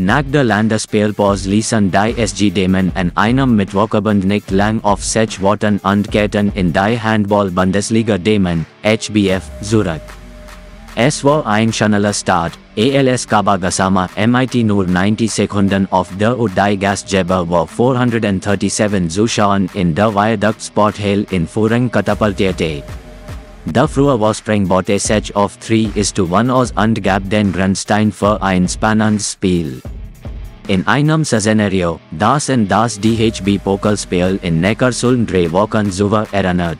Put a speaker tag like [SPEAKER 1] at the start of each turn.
[SPEAKER 1] Nagderlander Spielpause ließen die SG Damen an einem Mittwochabend nicht lang auf sich warten und kehrten in die Handball-Bundesliga Damen, HBF, zurück. Es war ein schneller Start, ALS Kaba Gassama MIT nur 90 Sekunden auf der Udai Gastgeber war 437 Zuschauern in der Viaduct Sporthall in Führung katapultierte. Der frühe war Springbote Sech auf 3 is to 1 aus und gab den Grundstein für ein spannendes Spiel. In einem Szenario, das in das DHB Pokalspiel in Neckarsulm drei Wochen zuvor erinnert.